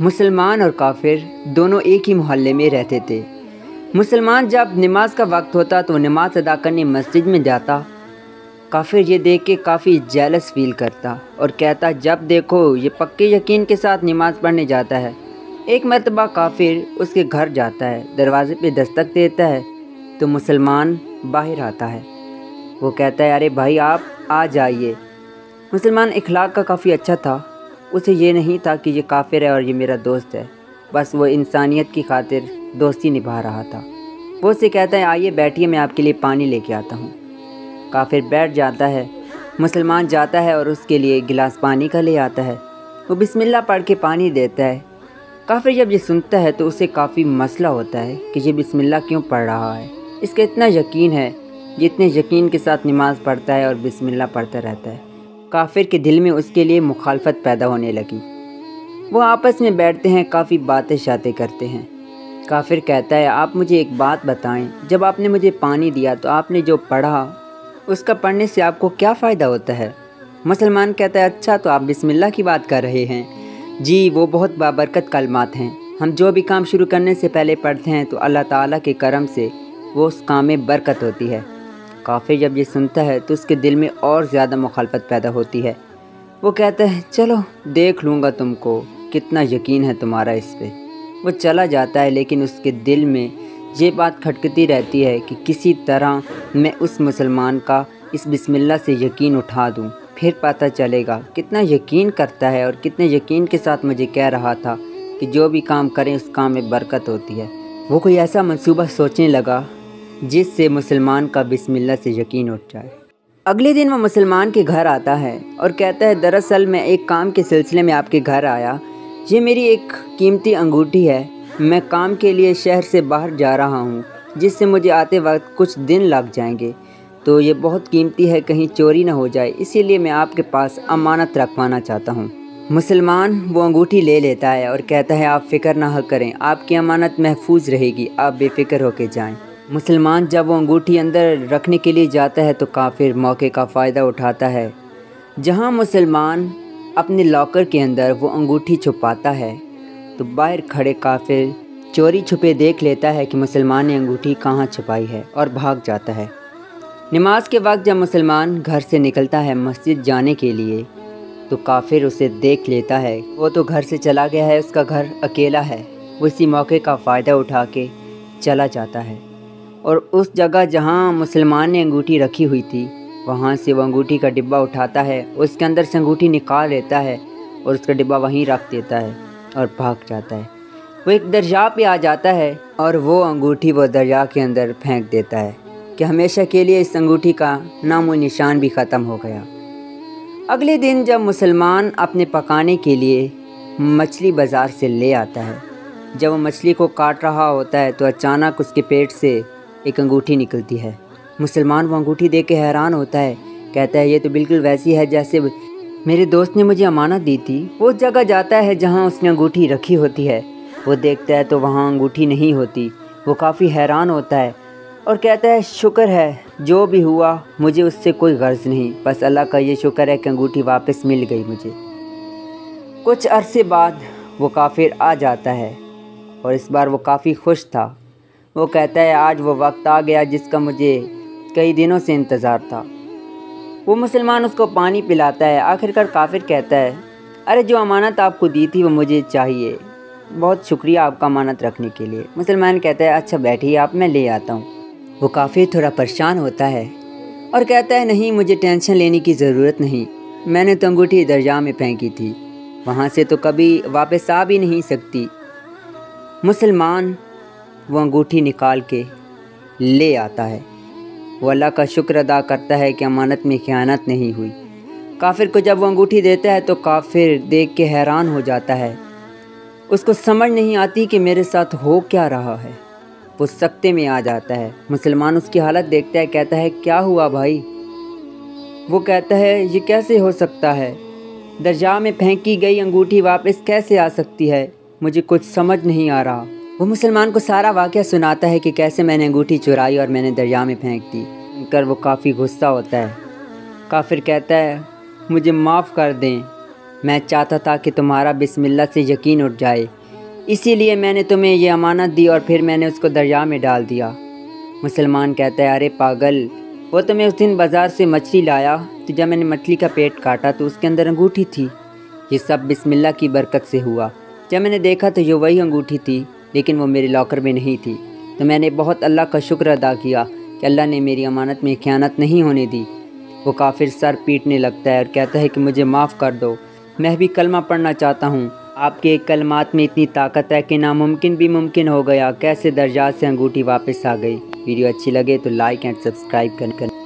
मुसलमान और काफिर दोनों एक ही मोहल्ले में रहते थे। मुसलमान जब नमाज़ का वक्त होता तो नमाज़ अदा करने मस्जिद में जाता। काफिर ये देख के काफ़ी जेलस फील करता और कहता, जब देखो, ये पक्के यकीन के साथ नमाज़ पढ़ने जाता है। एक मरतबा काफिर उसके घर जाता है, दरवाज़े पे दस्तक देता है तो मुसलमान बाहर आता है। वो कहता है, अरे भाई, आप आ जाइए। मुसलमान इखलाक का काफ़ी अच्छा था। उसे ये नहीं था कि ये काफिर है और ये मेरा दोस्त है। बस वो इंसानियत की खातिर दोस्ती निभा रहा था। वो उसे कहता है, आइए बैठिए, मैं आपके लिए पानी लेके आता हूँ। काफिर बैठ जाता है, मुसलमान जाता है और उसके लिए गिलास पानी का ले आता है। वो बिस्मिल्लाह पढ़ के पानी देता है। काफिर जब ये सुनता है तो उसे काफ़ी मसला होता है कि ये बिस्मिल्लाह क्यों पढ़ रहा है। इसका इतना यकीन है, जितने यकीन के साथ नमाज़ पढ़ता है और बिस्मिल्लाह पढ़ता रहता है। काफिर के दिल में उसके लिए मुखालफत पैदा होने लगी। वो आपस में बैठते हैं, काफ़ी बातें शातें करते हैं। काफिर कहता है, आप मुझे एक बात बताएँ, जब आपने मुझे पानी दिया तो आपने जो पढ़ा, उसका पढ़ने से आपको क्या फ़ायदा होता है? मुसलमान कहता है अच्छा तो आप बिस्मिल्लाह की बात कर रहे हैं। जी, वो बहुत बाबरकत कलमात हैं। हम जो भी काम शुरू करने से पहले पढ़ते हैं तो अल्लाह ताला के करम से वो उस काम में बरकत होती है। काफिर जब ये सुनता है तो उसके दिल में और ज़्यादा मुखालफत पैदा होती है। वो कहता है, चलो, देख लूँगा तुमको, कितना यकीन है तुम्हारा इस पर वो चला जाता है, लेकिन उसके दिल में ये बात खटकती रहती है कि किसी तरह मैं उस मुसलमान का इस बिस्मिल्लाह से यकीन उठा दूँ। फिर पता चलेगा कितना यकीन करता है और कितने यकीन के साथ मुझे कह रहा था कि जो भी काम करें, उस काम में बरकत होती है। वो कोई ऐसा मंसूबा सोचने लगा जिससे मुसलमान का बिस्मिल्लाह से यकीन उठ जाए। अगले दिन वो मुसलमान के घर आता है और कहता है, दरअसल मैं एक काम के सिलसिले में आपके घर आया। ये मेरी एक कीमती अंगूठी है। मैं काम के लिए शहर से बाहर जा रहा हूँ, जिससे मुझे आते वक्त कुछ दिन लग जाएँगे। तो ये बहुत कीमती है, कहीं चोरी ना हो जाए। इसीलिए मैं आपके पास अमानत रखवाना चाहता हूँ। मुसलमान वो अंगूठी ले लेता है और कहता है, आप फ़िक्र ना करें, आपकी अमानत महफूज रहेगी। आप बेफिक्र होकर जाएँ। मुसलमान जब वो अंगूठी अंदर रखने के लिए जाता है तो काफिर मौके का फ़ायदा उठाता है। जहाँ मुसलमान अपने लॉकर के अंदर वो अंगूठी छुपाता है तो बाहर खड़े काफिर चोरी छुपे देख लेता है कि मुसलमान ने अंगूठी कहाँ छुपाई है और भाग जाता है। नमाज़ के वक्त जब मुसलमान घर से निकलता है मस्जिद जाने के लिए तो काफिर उसे देख लेता है। वो तो घर से चला गया है, उसका घर अकेला है। वो इसी मौके का फ़ायदा उठा के चला जाता है। और उस जगह जहाँ मुसलमान ने अंगूठी रखी हुई थी, वहाँ से वह अंगूठी का डिब्बा उठाता है, उसके अंदर से अंगूठी निकाल लेता है और उसका डिब्बा वहीं रख देता है और भाग जाता है। वो एक दरिया पे आ जाता है और वो अंगूठी वो दरिया के अंदर फेंक देता है कि हमेशा के लिए इस अंगूठी का नाम निशान भी ख़त्म हो गया। अगले दिन जब मुसलमान अपने पकाने के लिए मछली बाज़ार से ले आता है, जब वो मछली को काट रहा होता है तो अचानक उसके पेट से एक अंगूठी निकलती है। मुसलमान वो अंगूठी देख के हैरान होता है। कहता है, ये तो बिल्कुल वैसी है जैसे मेरे दोस्त ने मुझे अमानत दी थी। वो जगह जाता है जहाँ उसने अंगूठी रखी होती है। वो देखता है तो वहाँ अंगूठी नहीं होती। वो काफ़ी हैरान होता है और कहता है, शुक्र है, जो भी हुआ, मुझे उससे कोई गर्ज नहीं। बस अल्लाह का ये शुक्र है कि अंगूठी वापस मिल गई मुझे। कुछ अरसे बाद वो काफिर आ जाता है और इस बार वो काफ़ी खुश था। वो कहता है, आज वो वक्त आ गया जिसका मुझे कई दिनों से इंतज़ार था। वो मुसलमान उसको पानी पिलाता है। आखिरकार काफिर कहता है, अरे, जो अमानत आपको दी थी वो मुझे चाहिए। बहुत शुक्रिया आपका अमानत रखने के लिए। मुसलमान कहता है अच्छा बैठिए, आप, मैं ले आता हूँ। वो काफ़ी थोड़ा परेशान होता है और कहता है, नहीं, मुझे टेंशन लेने की ज़रूरत नहीं। मैंने तो अंगूठी दरिया में फेंकी थी। वहाँ से तो कभी वापस आ भी नहीं सकती। मुसलमान वो अंगूठी निकाल के ले आता है। वो अल्लाह का शुक्र अदा करता है कि अमानत में ख़यानत नहीं हुई। काफिर को जब वो अंगूठी देता है तो काफिर देख के हैरान हो जाता है। उसको समझ नहीं आती कि मेरे साथ हो क्या रहा है। वो सख्ते में आ जाता है। मुसलमान उसकी हालत देखता है, कहता है, क्या हुआ भाई? वो कहता है, ये कैसे हो सकता है? दर्जा में फेंकी गई अंगूठी वापस कैसे आ सकती है? मुझे कुछ समझ नहीं आ रहा। वो मुसलमान को सारा वाक़ सुनाता है कि कैसे मैंने अंगूठी चुराई और मैंने दरिया में फेंक दी। कर वो काफ़ी गुस्सा होता है। काफिर कहता है, मुझे माफ़ कर दें। मैं चाहता था कि तुम्हारा बिस्मिल्लाह से यकीन उठ जाए। इसीलिए मैंने तुम्हें ये अमानत दी और फिर मैंने उसको दरिया में डाल दिया। मुसलमान कहता है, अरे पागल, वो तो मैं उस दिन बाज़ार से मछली लाया। तो जब मैंने मछली का पेट काटा तो उसके अंदर अंगूठी थी। ये सब बिस्मिल्लाह की बरकत से हुआ। जब मैंने देखा तो ये वही अंगूठी थी। लेकिन वो मेरे लॉकर में नहीं थी। तो मैंने बहुत अल्लाह का शुक्र अदा किया कि अल्लाह ने मेरी अमानत में ख़यानत नहीं होने दी। वो काफिर सर पीटने लगता है और कहता है कि मुझे माफ़ कर दो। मैं भी कलमा पढ़ना चाहता हूँ। आपके कलमात में इतनी ताकत है कि नामुमकिन भी मुमकिन हो गया। कैसे दर्जात से अंगूठी वापस आ गई? वीडियो अच्छी लगे तो लाइक एंड सब्सक्राइब कर कर